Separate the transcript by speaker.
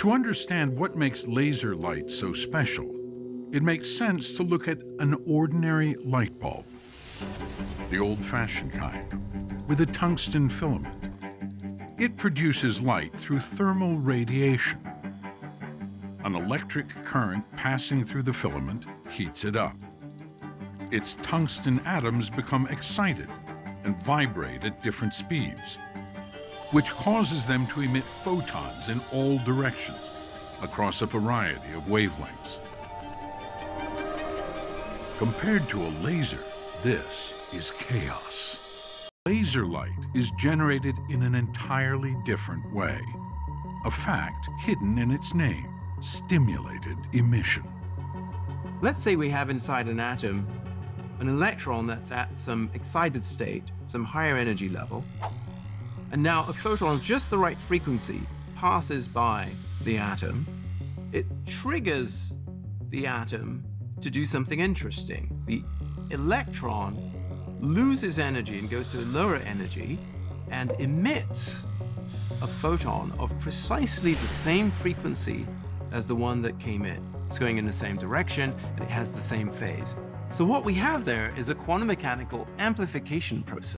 Speaker 1: To understand what makes laser light so special, it makes sense to look at an ordinary light bulb, the old-fashioned kind, with a tungsten filament. It produces light through thermal radiation. An electric current passing through the filament heats it up. Its tungsten atoms become excited and vibrate at different speeds, which causes them to emit photons in all directions across a variety of wavelengths. Compared to a laser, this is chaos. Laser light is generated in an entirely different way, a fact hidden in its name, stimulated emission.
Speaker 2: Let's say we have inside an atom an electron that's at some excited state, some higher energy level, and now a photon of just the right frequency passes by the atom. It triggers the atom to do something interesting. The electron loses energy and goes to a lower energy and emits a photon of precisely the same frequency as the one that came in. It's going in the same direction and it has the same phase. So what we have there is a quantum mechanical amplification process.